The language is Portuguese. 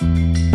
Música